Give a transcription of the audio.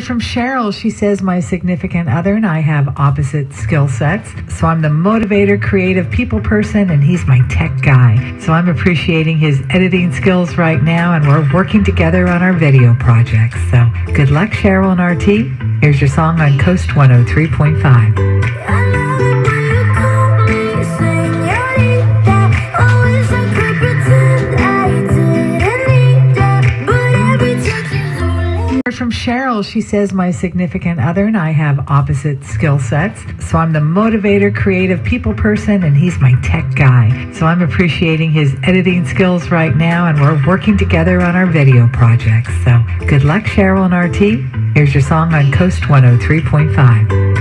From Cheryl, she says, My significant other and I have opposite skill sets. So I'm the motivator, creative people person, and he's my tech guy. So I'm appreciating his editing skills right now, and we're working together on our video projects. So good luck, Cheryl and RT. Here's your song on KOST 103.5. From Cheryl, she says, My significant other and I have opposite skill sets. So I'm the motivator, creative people person, and he's my tech guy. So I'm appreciating his editing skills right now, and we're working together on our video projects. So good luck, Cheryl and RT. Here's your song on KOST 103.5.